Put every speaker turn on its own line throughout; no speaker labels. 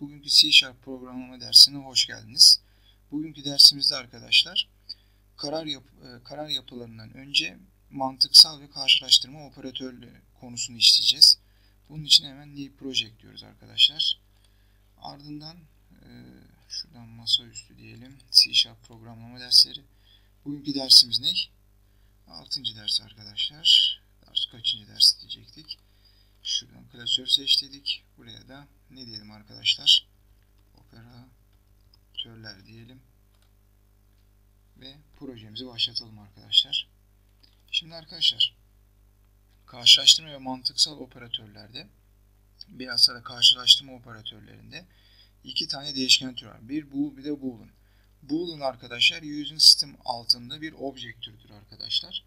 Bugünkü C Sharp programlama dersine hoş geldiniz. Bugünkü dersimizde arkadaşlar karar, yap e, karar yapılarından önce mantıksal ve karşılaştırma operatörlüğü konusunu işleyeceğiz. Bunun için hemen New Project diyoruz arkadaşlar. Ardından e, şuradan masaüstü diyelim C Sharp programlama dersleri. Bugünkü dersimiz ne? 6. ders arkadaşlar. Ders kaçıncı ders diyecektik. Şuradan klasör seç dedik. Buraya da ne diyelim arkadaşlar? Operatörler diyelim. Ve projemizi başlatalım arkadaşlar. Şimdi arkadaşlar karşılaştırma ve mantıksal operatörlerde bilhassa da karşılaştırma operatörlerinde iki tane değişken türü var. Bir bool bir de boolean. Boolean arkadaşlar using system altında bir object türüdür arkadaşlar.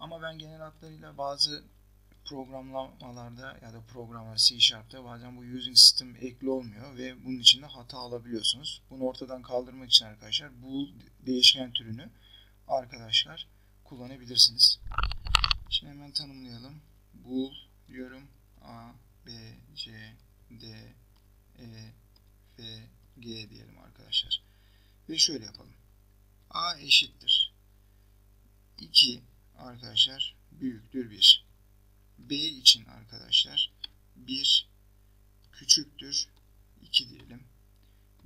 Ama ben genel hatlarıyla bazı programlamalarda ya da programlar C Sharp'ta bazen bu using system ekli olmuyor ve bunun için de hata alabiliyorsunuz. Bunu ortadan kaldırmak için arkadaşlar bu değişken türünü arkadaşlar kullanabilirsiniz. Şimdi hemen tanımlayalım. Bool diyorum A, B, C, D, E, F, G diyelim arkadaşlar. Ve şöyle yapalım. A eşittir. 2 arkadaşlar büyüktür 1. B için arkadaşlar 1 küçüktür 2 diyelim.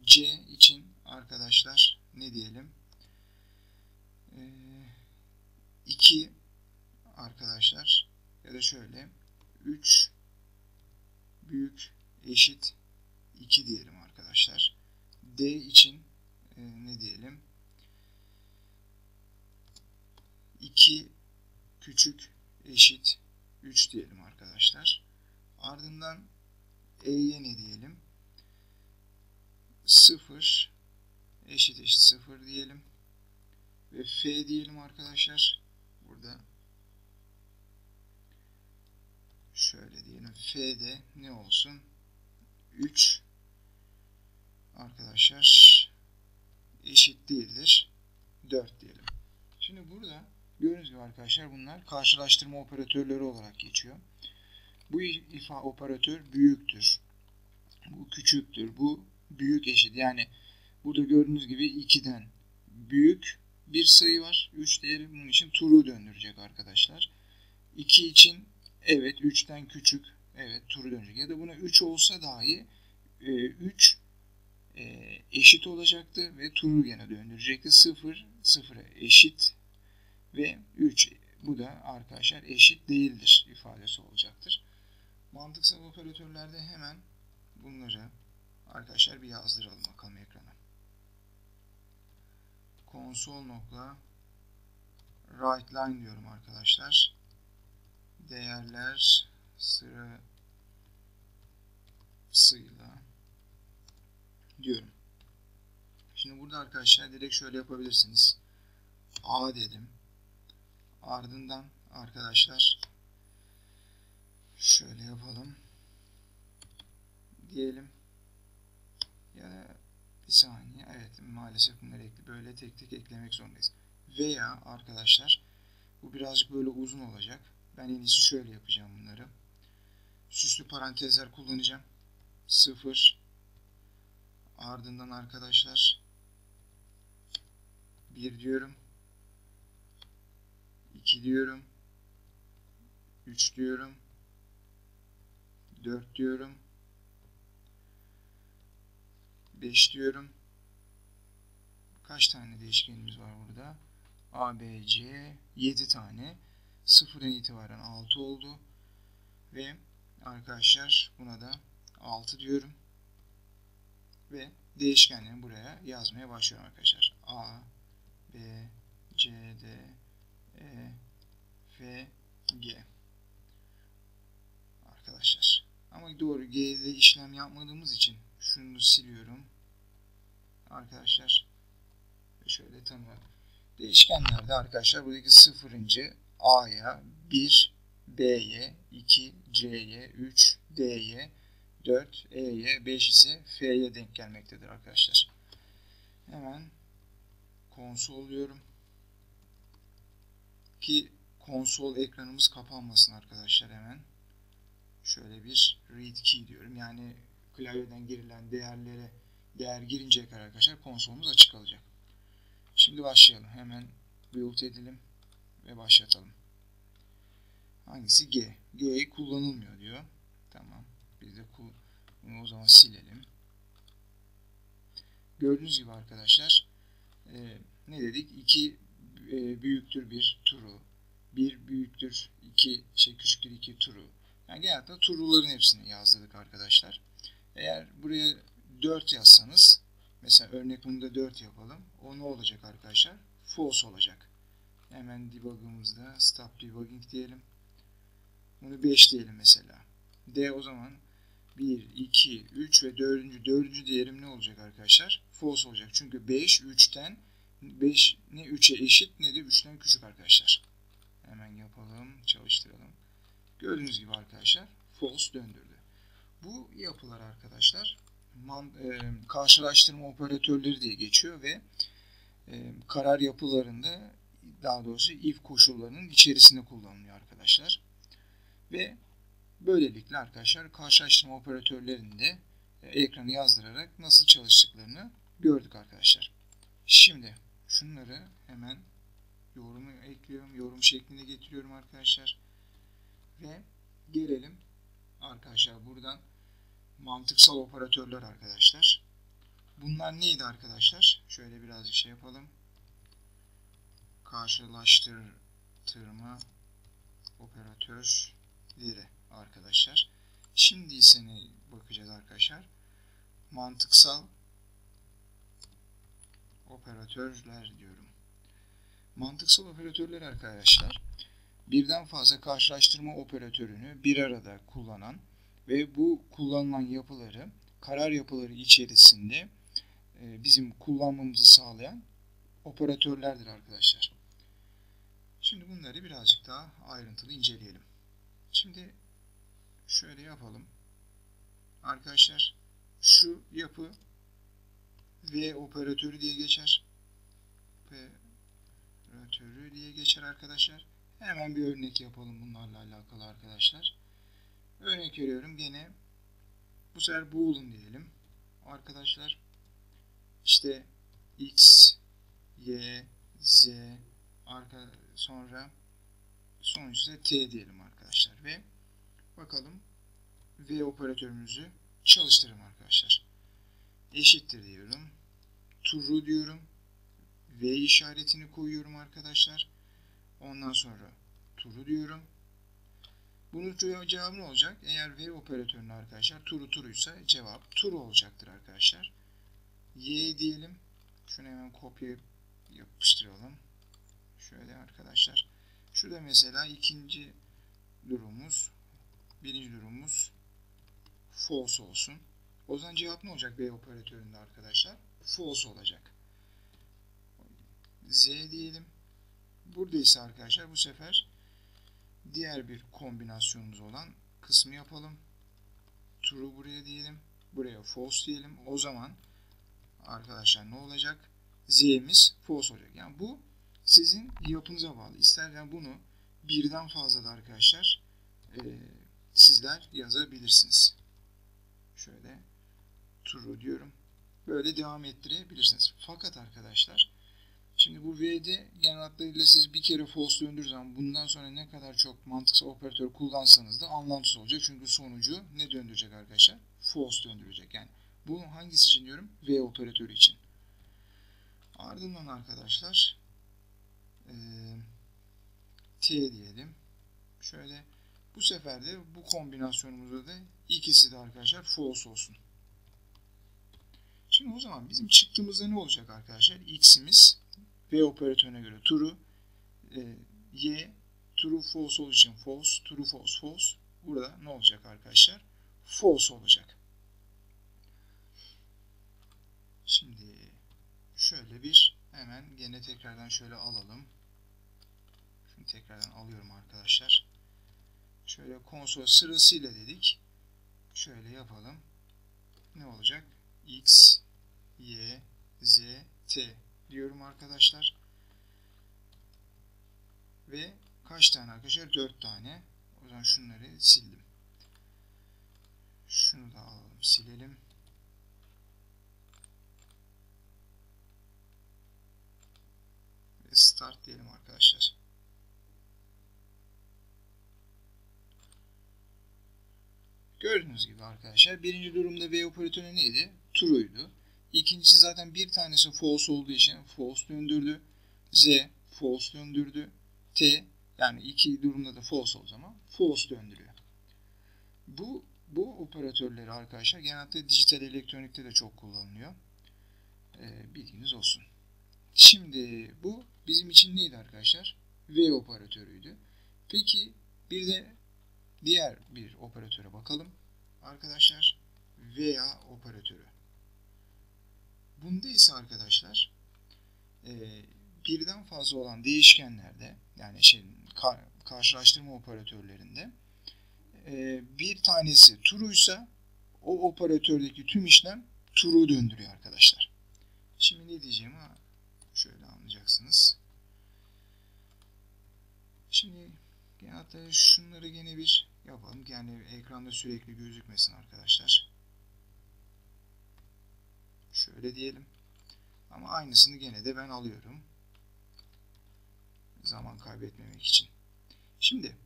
C için arkadaşlar ne diyelim? Ee, 2 arkadaşlar ya da şöyle 3 büyük eşit 2 diyelim arkadaşlar. D için e, ne diyelim? 2 küçük eşit 3 diyelim arkadaşlar. Ardından E'ye ne diyelim? 0 eşit eşit 0 diyelim. Ve F diyelim arkadaşlar. Burada şöyle diyelim. F'de ne olsun? 3 arkadaşlar eşit değildir. 4 diyelim. Şimdi burada Gördüğünüz gibi arkadaşlar bunlar karşılaştırma operatörleri olarak geçiyor. Bu ifa operatör büyüktür. Bu küçüktür. Bu büyük eşit. Yani burada gördüğünüz gibi 2'den büyük bir sayı var. 3 değeri bunun için true'u döndürecek arkadaşlar. 2 için evet 3'ten küçük evet true'u dönecek. Ya da buna 3 olsa dahi 3 e, e, eşit olacaktı ve true'u gene döndürecekti. 0 0'a eşit ve 3 bu da arkadaşlar eşit değildir ifadesi olacaktır. Mantıksal operatörlerde hemen bunları arkadaşlar bir yazdıralım bakalım ekrana. Konsol nokta right line diyorum arkadaşlar. Değerler sırasıyla diyorum. Şimdi burada arkadaşlar direkt şöyle yapabilirsiniz. A dedim. Ardından arkadaşlar şöyle yapalım. Diyelim. Ya bir saniye. Evet maalesef bunları ekli böyle tek tek eklemek zorundayız. Veya arkadaşlar bu birazcık böyle uzun olacak. Ben en iyisi şöyle yapacağım bunları. Süslü parantezler kullanacağım. 0 ardından arkadaşlar 1 diyorum. 2 diyorum. 3 diyorum. 4 diyorum. 5 diyorum. Kaç tane değişkenimiz var burada? A, B, C 7 tane. Sıfırdan itibaren 6 oldu. Ve arkadaşlar buna da 6 diyorum. Ve değişkenleri buraya yazmaya başlıyorum arkadaşlar. A, B, C, D, e, F, G. Arkadaşlar. Ama doğru G'de işlem yapmadığımız için şunu siliyorum. Arkadaşlar. Şöyle tanımlayalım. Değişkenlerde arkadaşlar buradaki sıfırıncı A'ya 1, B'ye 2, C'ye 3, D'ye 4, E'ye 5 ise F'ye denk gelmektedir arkadaşlar. Hemen konsol diyorum ki konsol ekranımız kapanmasın arkadaşlar hemen. Şöyle bir read key diyorum. Yani klavyeden girilen değerlere değer girinceye kadar arkadaşlar konsolumuz açık kalacak. Şimdi başlayalım. Hemen build edelim ve başlatalım. Hangisi G? G kullanılmıyor diyor. Tamam. Biz de bunu o zaman silelim. Gördüğünüz gibi arkadaşlar e, ne dedik? 2 e, büyüktür 1 true. 1 büyüktür 2 şey küçüktür 2 true. Yani genelde true'ların hepsini yazdırdık arkadaşlar. Eğer buraya 4 yazsanız mesela örnek bunda 4 yapalım. O ne olacak arkadaşlar? False olacak. Hemen debug'ımızda stop debugging diyelim. Bunu 5 diyelim mesela. D o zaman 1, 2, 3 ve 4. 4. değerim ne olacak arkadaşlar? False olacak. Çünkü 5 3'ten 5 ne 3'e eşit ne de 3'ten küçük arkadaşlar. Hemen yapalım, çalıştıralım. Gördüğünüz gibi arkadaşlar false döndürdü. Bu yapılar arkadaşlar man, e, karşılaştırma operatörleri diye geçiyor ve e, karar yapılarında daha doğrusu if koşullarının içerisinde kullanılıyor arkadaşlar. Ve böylelikle arkadaşlar karşılaştırma operatörlerinde e, ekranı yazdırarak nasıl çalıştıklarını gördük arkadaşlar. Şimdi şunları hemen yorumu ekliyorum. Yorum şeklinde getiriyorum arkadaşlar. Ve gelelim arkadaşlar buradan mantıksal operatörler arkadaşlar. Bunlar neydi arkadaşlar? Şöyle birazcık şey yapalım. Karşılaştırma operatörleri arkadaşlar. Şimdi ise ne bakacağız arkadaşlar? Mantıksal operatörler diyorum. Mantıksal operatörler arkadaşlar birden fazla karşılaştırma operatörünü bir arada kullanan ve bu kullanılan yapıları karar yapıları içerisinde e, bizim kullanmamızı sağlayan operatörlerdir arkadaşlar. Şimdi bunları birazcık daha ayrıntılı inceleyelim. Şimdi şöyle yapalım. Arkadaşlar şu yapı V operatörü diye geçer. Operatörü diye geçer arkadaşlar. Hemen bir örnek yapalım bunlarla alakalı arkadaşlar. Örnek veriyorum gene bu sefer boolean diyelim. Arkadaşlar işte x, y, z arka sonra sonuçta t diyelim arkadaşlar ve bakalım v operatörümüzü çalıştıralım arkadaşlar. Eşittir diyorum. True diyorum. V işaretini koyuyorum arkadaşlar. Ondan sonra true diyorum. Bunun cevabı ne olacak? Eğer V operatörünün arkadaşlar true true'ysa cevap true olacaktır arkadaşlar. Y diyelim. Şunu hemen kopya yapıştıralım. Şöyle arkadaşlar. Şurada mesela ikinci durumumuz, birinci durumumuz false olsun. O zaman cevap ne olacak V operatöründe arkadaşlar? False olacak. Z diyelim. Burada ise arkadaşlar bu sefer diğer bir kombinasyonumuz olan kısmı yapalım. True buraya diyelim. Buraya false diyelim. O zaman arkadaşlar ne olacak? Z'miz false olacak. Yani bu sizin yapınıza bağlı. İstersen bunu birden fazla da arkadaşlar e, sizler yazabilirsiniz. Şöyle true diyorum. Böyle devam ettirebilirsiniz. Fakat arkadaşlar Şimdi bu V'de genel hatlarıyla siz bir kere false döndüğü zaman bundan sonra ne kadar çok mantıksal operatör kullansanız da anlamsız olacak. Çünkü sonucu ne döndürecek arkadaşlar? False döndürecek. Yani bu hangisi için diyorum? V operatörü için. Ardından arkadaşlar e, T diyelim. Şöyle bu sefer de bu kombinasyonumuzda da ikisi de arkadaşlar false olsun. Şimdi o zaman bizim çıktığımızda ne olacak arkadaşlar? X'imiz V operatörüne göre true, e, Y true false olduğu için false, true false false. Burada ne olacak arkadaşlar? False olacak. Şimdi şöyle bir hemen gene tekrardan şöyle alalım. Şimdi tekrardan alıyorum arkadaşlar. Şöyle konsol sırasıyla dedik. Şöyle yapalım. Ne olacak? X, Diyorum arkadaşlar. Ve kaç tane arkadaşlar? 4 tane. O zaman şunları sildim. Şunu da alalım silelim. Ve start diyelim arkadaşlar. Gördüğünüz gibi arkadaşlar birinci durumda V operatörü neydi? True'ydu. İkincisi zaten bir tanesi false olduğu için false döndürdü. Z false döndürdü. T yani iki durumda da false o zaman false döndürüyor. Bu bu operatörleri arkadaşlar genelde dijital elektronikte de çok kullanılıyor. Ee, bilginiz olsun. Şimdi bu bizim için neydi arkadaşlar? V operatörüydü. Peki bir de diğer bir operatöre bakalım. Arkadaşlar veya operatörü. Bunda ise arkadaşlar e, birden fazla olan değişkenlerde yani şey, karşılaştırma operatörlerinde e, bir tanesi true'ysa o operatördeki tüm işlem true'u döndürüyor arkadaşlar. Şimdi ne diyeceğimi şöyle anlayacaksınız. Şimdi genelde şunları gene bir yapalım. Yani ekranda sürekli gözükmesin arkadaşlar. Şöyle diyelim. Ama aynısını gene de ben alıyorum. Zaman kaybetmemek için. Şimdi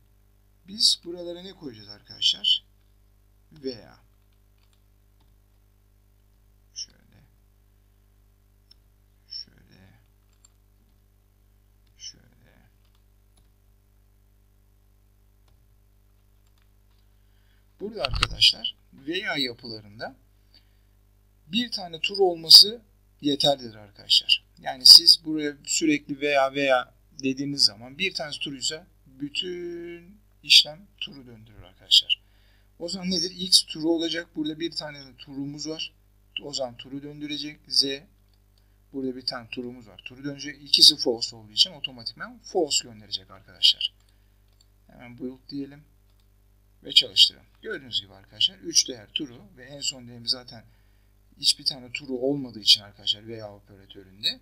biz buralara ne koyacağız arkadaşlar? Veya şöyle şöyle şöyle Burada arkadaşlar veya yapılarında bir tane tur olması yeterlidir arkadaşlar. Yani siz buraya sürekli veya veya dediğiniz zaman bir tanesi turuysa bütün işlem turu döndürür arkadaşlar. O zaman nedir? X turu olacak. Burada bir tane de turumuz var. O zaman turu döndürecek. Z burada bir tane turumuz var. Turu dönecek. İkisi false olduğu için otomatikman false gönderecek arkadaşlar. Hemen build diyelim ve çalıştıralım. Gördüğünüz gibi arkadaşlar 3 değer turu ve en son değerimiz zaten hiçbir tane turu olmadığı için arkadaşlar veya operatöründe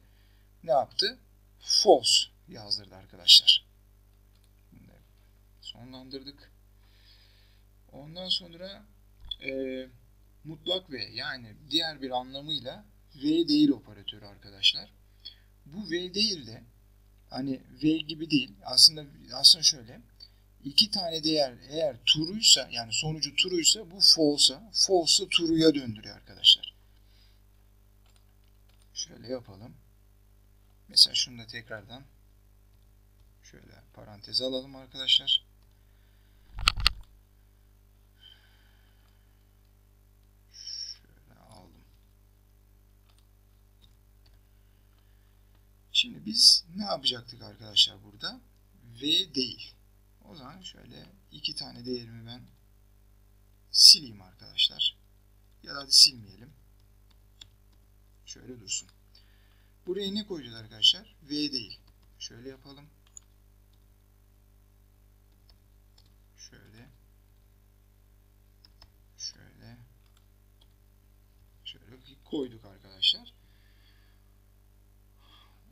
ne yaptı? False yazdırdı arkadaşlar. Sonlandırdık. Ondan sonra e, mutlak V yani diğer bir anlamıyla V değil operatörü arkadaşlar. Bu V değil de hani V gibi değil. Aslında aslında şöyle iki tane değer eğer turuysa yani sonucu turuysa bu false'a false'ı turuya döndürüyor arkadaşlar. Şöyle yapalım. Mesela şunu da tekrardan şöyle paranteze alalım arkadaşlar. Şöyle aldım. Şimdi biz ne yapacaktık arkadaşlar burada? V değil. O zaman şöyle iki tane değerimi ben sileyim arkadaşlar. Ya da silmeyelim. Şöyle dursun. Buraya ne koyacağız arkadaşlar? V değil. Şöyle yapalım. Şöyle. Şöyle. Şöyle koyduk arkadaşlar.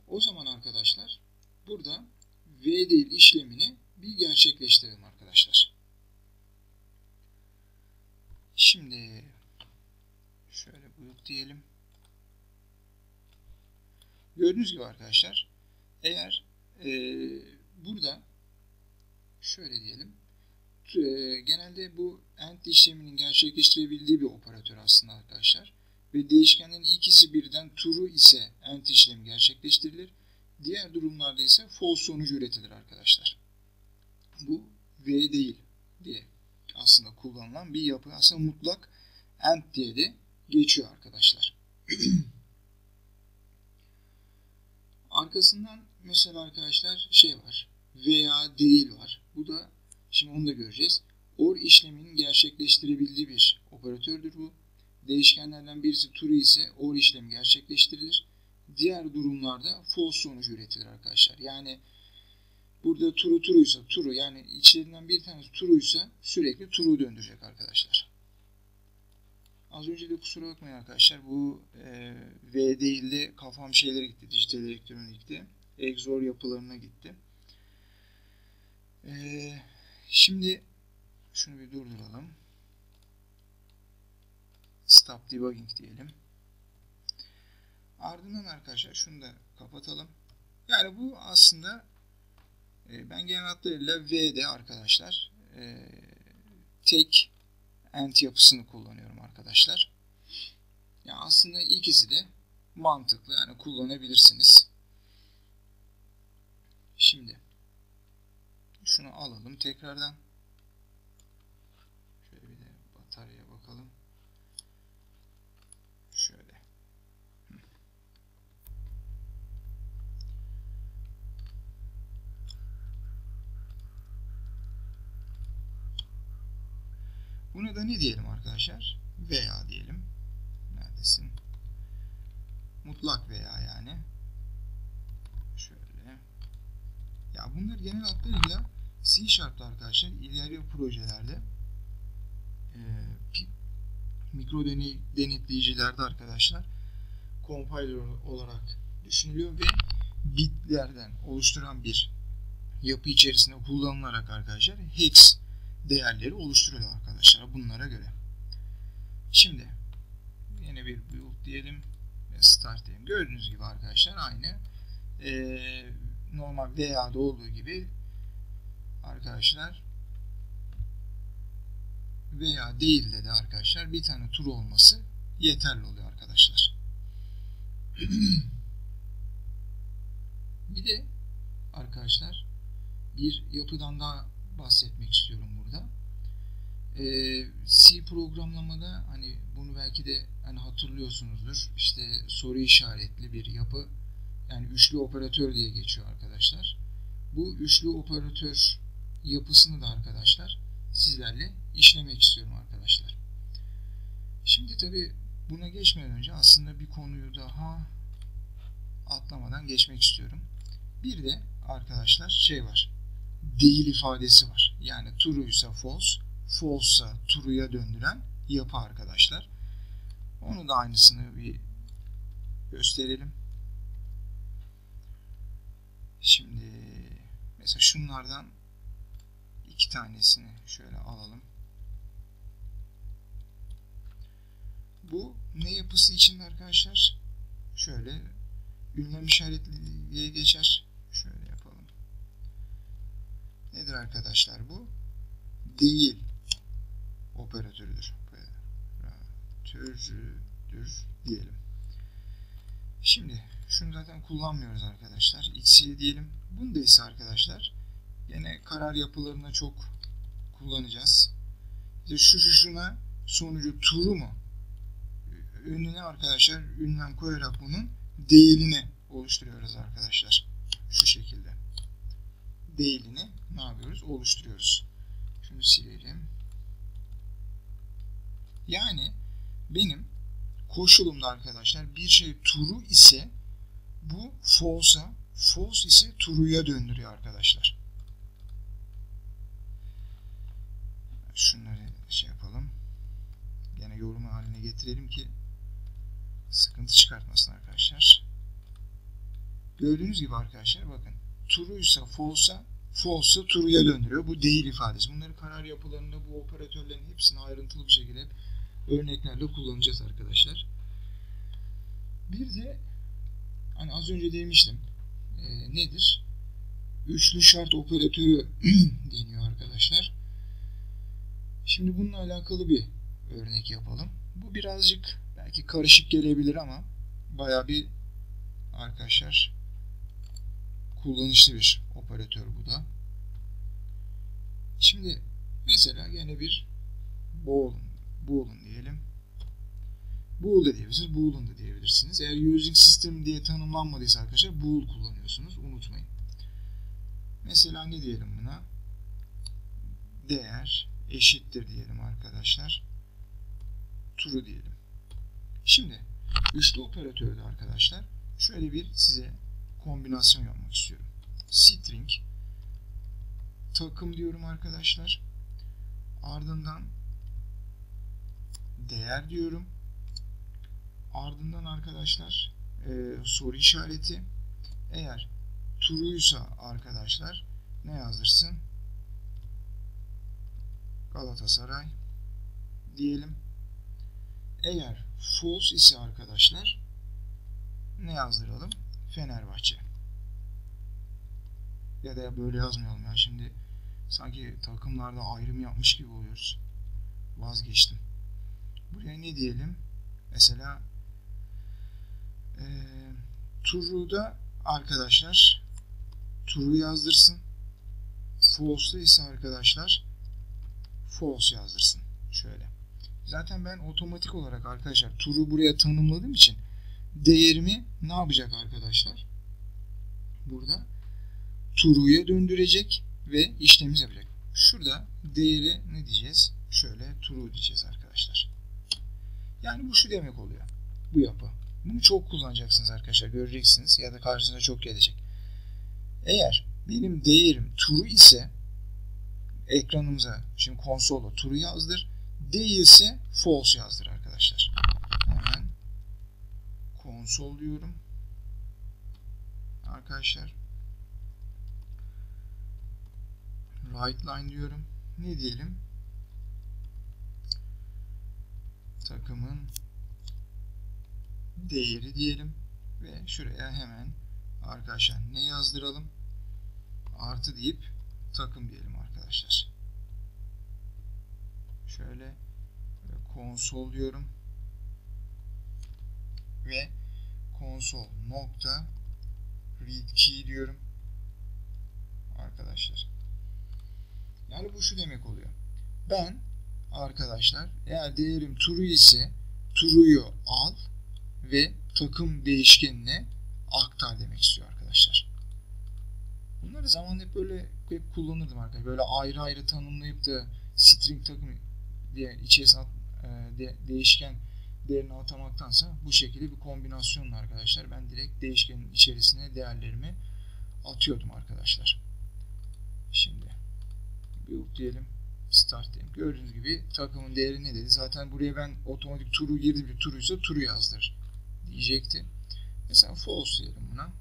O zaman arkadaşlar burada V değil işlemini bir gerçekleştirelim arkadaşlar. Şimdi şöyle build diyelim. Gördüğünüz gibi arkadaşlar eğer e, burada şöyle diyelim e, genelde bu AND işleminin gerçekleştirebildiği bir operatör aslında arkadaşlar ve değişkenin ikisi birden true ise AND işlemi gerçekleştirilir. Diğer durumlarda ise false sonucu üretilir arkadaşlar. Bu V değil diye aslında kullanılan bir yapı. Aslında mutlak AND diye de geçiyor arkadaşlar. Arkasından mesela arkadaşlar şey var. Veya değil var. Bu da şimdi onu da göreceğiz. OR işleminin gerçekleştirebildiği bir operatördür bu. Değişkenlerden birisi true ise OR işlemi gerçekleştirilir. Diğer durumlarda false sonucu üretilir arkadaşlar. Yani burada true true'ysa true yani içlerinden bir tanesi true'ysa sürekli true döndürecek arkadaşlar. Az önce de kusura bakmayın arkadaşlar. Bu e, V değil de kafam şeylere gitti. Dijital elektronikte. Exor yapılarına gitti. E, şimdi şunu bir durduralım. stop debugging diyelim. Ardından arkadaşlar şunu da kapatalım. Yani bu aslında e, ben genel hatlarıyla V'de arkadaşlar e, tek ent yapısını kullanıyorum arkadaşlar. Ya aslında ikisi de mantıklı yani kullanabilirsiniz. Şimdi şunu alalım tekrardan. Şöyle bir de bataryaya bakalım. Şöyle. Buna da ne diyelim arkadaşlar? Veya diyelim. Neredesin? Mutlak veya yani. Şöyle. Ya bunlar genel adlarıyla C Sharp'ta arkadaşlar ileri projelerde e, mikro denetleyicilerde arkadaşlar compiler olarak düşünülüyor ve bitlerden oluşturan bir yapı içerisinde kullanılarak arkadaşlar hex değerleri oluşturuyor arkadaşlar bunlara göre. Şimdi yine bir build diyelim ve start diyelim. Gördüğünüz gibi arkadaşlar aynı e, normal VA'da olduğu gibi arkadaşlar veya değil de de arkadaşlar bir tane tur olması yeterli oluyor arkadaşlar. bir de arkadaşlar bir yapıdan daha bahsetmek istiyorum burada. Ee, C programlamada hani bunu belki de hani hatırlıyorsunuzdur. İşte soru işaretli bir yapı yani üçlü operatör diye geçiyor arkadaşlar. Bu üçlü operatör yapısını da arkadaşlar sizlerle işlemek istiyorum arkadaşlar. Şimdi tabi buna geçmeden önce aslında bir konuyu daha atlamadan geçmek istiyorum. Bir de arkadaşlar şey var. Değil ifadesi var. Yani true'ysa false, false'sa true'ya döndüren yapı arkadaşlar. Onu da aynısını bir gösterelim. Şimdi mesela şunlardan iki tanesini şöyle alalım. Bu ne yapısı için arkadaşlar? Şöyle ünlem işaretliye geçer. Şöyle. Nedir arkadaşlar bu? Değil operatörüdür. Operatörüdür diyelim. Şimdi şunu zaten kullanmıyoruz arkadaşlar. X'ye diyelim. Bunda ise arkadaşlar Yine karar yapılarında çok kullanacağız. İşte şu şu şuna sonucu turu mu? Önüne arkadaşlar ünlem koyarak bunun değilini oluşturuyoruz arkadaşlar. Şu şekilde. Değilini ne yapıyoruz? Oluşturuyoruz. Şunu silelim. Yani benim koşulumda arkadaşlar bir şey turu ise bu false'a false ise true'ya döndürüyor arkadaşlar. şunları şey yapalım. Gene yorum haline getirelim ki sıkıntı çıkartmasın arkadaşlar. Gördüğünüz gibi arkadaşlar bakın true'ysa false'a false'ı true'ya döndürüyor. Bu değil ifadesi. Bunları karar yapılarında bu operatörlerin hepsini ayrıntılı bir şekilde örneklerle kullanacağız arkadaşlar. Bir de hani az önce demiştim e, nedir? Üçlü şart operatörü deniyor arkadaşlar. Şimdi bununla alakalı bir örnek yapalım. Bu birazcık belki karışık gelebilir ama baya bir arkadaşlar kullanışlı bir operatör bu da. Şimdi mesela yine bir boolean, boolean diyelim. Bool da diyebilirsiniz, boolean da diyebilirsiniz. Eğer using system diye tanımlanmadıysa arkadaşlar bool kullanıyorsunuz. Unutmayın. Mesela ne diyelim buna? Değer eşittir diyelim arkadaşlar. True diyelim. Şimdi üçlü operatörde arkadaşlar şöyle bir size kombinasyon yapmak istiyorum. String takım diyorum arkadaşlar. Ardından değer diyorum. Ardından arkadaşlar e, soru işareti. Eğer true'ysa arkadaşlar ne yazdırsın? Galatasaray diyelim. Eğer false ise arkadaşlar ne yazdıralım? Fenerbahçe. Ya da böyle yazmayalım ya. Şimdi sanki takımlarda ayrım yapmış gibi oluyoruz. Vazgeçtim. Buraya ne diyelim? Mesela e, Turu'da arkadaşlar Turu yazdırsın. False'da ise arkadaşlar false yazdırsın. Şöyle. Zaten ben otomatik olarak arkadaşlar Turu buraya tanımladığım için değerimi ne yapacak arkadaşlar? Burada Turu'ya döndürecek ve işlemimiz yapacak. Şurada değeri ne diyeceğiz? Şöyle Turu diyeceğiz arkadaşlar. Yani bu şu demek oluyor. Bu yapı. Bunu çok kullanacaksınız arkadaşlar. Göreceksiniz ya da karşınıza çok gelecek. Eğer benim değerim true ise ekranımıza şimdi konsola true yazdır. Değilse false yazdır arkadaşlar. Hemen konsol diyorum. Arkadaşlar right line diyorum. Ne diyelim? Takımın değeri diyelim ve şuraya hemen arkadaşlar ne yazdıralım? Artı deyip takım diyelim arkadaşlar. Şöyle konsol diyorum ve konsol nokta read key diyorum arkadaşlar. Yani bu şu demek oluyor. Ben arkadaşlar eğer değerim true ise true'yu al ve takım değişkenine aktar demek istiyor arkadaşlar. Bunları zamanında hep böyle hep kullanırdım arkadaşlar. Böyle ayrı ayrı tanımlayıp da string takım diye içerisine e, de, değişken değerini atamaktansa bu şekilde bir kombinasyonla arkadaşlar ben direkt değişkenin içerisine değerlerimi atıyordum arkadaşlar. Şimdi build diyelim start diyelim. Gördüğünüz gibi takımın değeri ne dedi? Zaten buraya ben otomatik true'u girdim. Bir ise true yazdır diyecekti. Mesela false diyelim buna.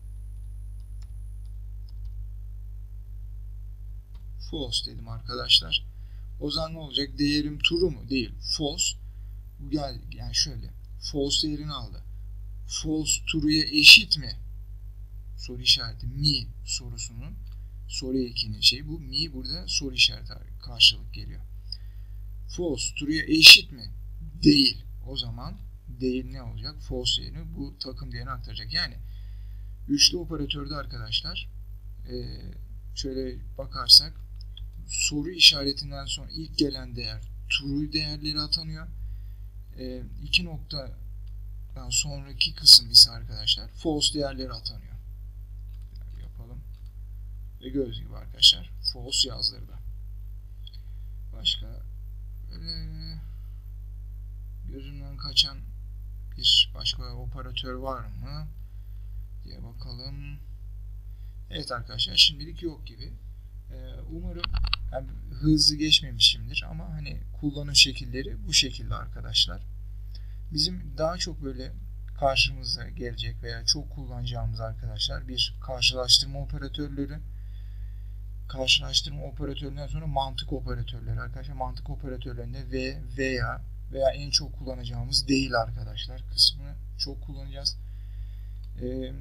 False dedim arkadaşlar. O zaman ne olacak? Değerim true mu? Değil. False. Gel, yani şöyle. False değerini aldı. False true'ya eşit mi? Soru işareti mi sorusunun soru ekinin şeyi bu. Mi burada soru işareti karşılık geliyor. False true'ya eşit mi? Değil. O zaman değil ne olacak? False değerini bu takım değerini aktaracak. Yani üçlü operatörde arkadaşlar e, şöyle bakarsak soru işaretinden sonra ilk gelen değer true değerleri atanıyor. E, iki noktadan sonraki kısım ise arkadaşlar false değerleri atanıyor. yapalım. Ve gördüğünüz gibi arkadaşlar false yazdırdı. Başka böyle gözümden kaçan bir başka operatör var mı diye bakalım. Evet arkadaşlar şimdilik yok gibi. Ee, umarım yani hızlı geçmemişimdir ama hani kullanım şekilleri bu şekilde arkadaşlar. Bizim daha çok böyle karşımıza gelecek veya çok kullanacağımız arkadaşlar bir karşılaştırma operatörleri karşılaştırma operatöründen sonra mantık operatörleri arkadaşlar mantık operatörlerinde ve veya veya en çok kullanacağımız değil arkadaşlar kısmını çok kullanacağız. Ee,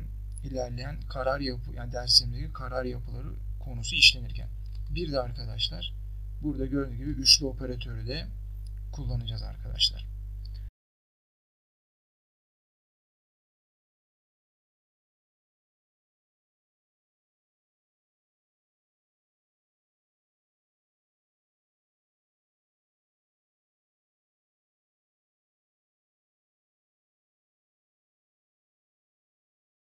ilerleyen karar yapı yani dersimizdeki karar yapıları konusu işlenirken. Bir de arkadaşlar burada gördüğünüz gibi üçlü operatörü de kullanacağız arkadaşlar.